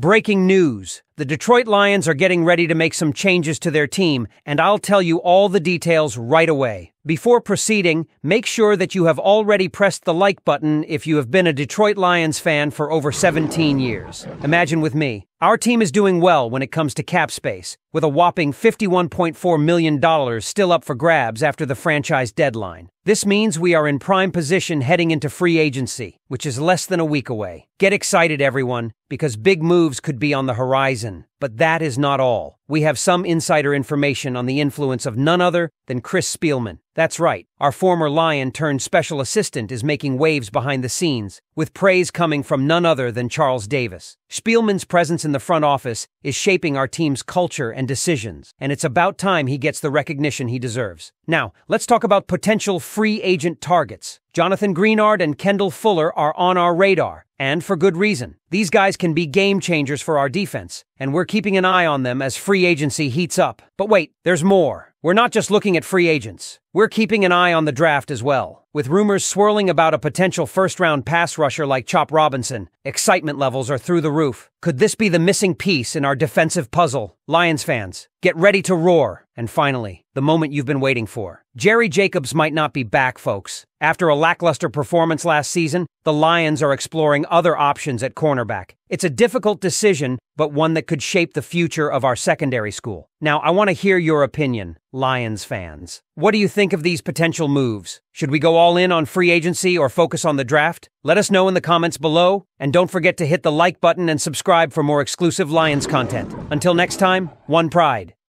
Breaking news. The Detroit Lions are getting ready to make some changes to their team, and I'll tell you all the details right away. Before proceeding, make sure that you have already pressed the like button if you have been a Detroit Lions fan for over 17 years. Imagine with me. Our team is doing well when it comes to cap space, with a whopping $51.4 million still up for grabs after the franchise deadline. This means we are in prime position heading into free agency, which is less than a week away. Get excited, everyone, because big moves could be on the horizon. But that is not all. We have some insider information on the influence of none other than Chris Spielman. That's right, our former Lion turned special assistant is making waves behind the scenes, with praise coming from none other than Charles Davis. Spielman's presence in the front office is shaping our team's culture and decisions, and it's about time he gets the recognition he deserves. Now, let's talk about potential free agent targets. Jonathan Greenard and Kendall Fuller are on our radar, and for good reason. These guys can be game changers for our defense, and we're keeping an eye on them as free agency heats up. But wait, there's more. We're not just looking at free agents. We're keeping an eye on the draft as well. With rumors swirling about a potential first round pass rusher like Chop Robinson, excitement levels are through the roof. Could this be the missing piece in our defensive puzzle? Lions fans, get ready to roar. And finally, the moment you've been waiting for. Jerry Jacobs might not be back, folks. After a lackluster performance last season, the Lions are exploring other options at cornerback. It's a difficult decision, but one that could shape the future of our secondary school. Now, I want to hear your opinion, Lions fans. What do you think of these potential moves? Should we go all in on free agency or focus on the draft? Let us know in the comments below, and don't forget to hit the like button and subscribe for more exclusive Lions content. Until next time, one pride.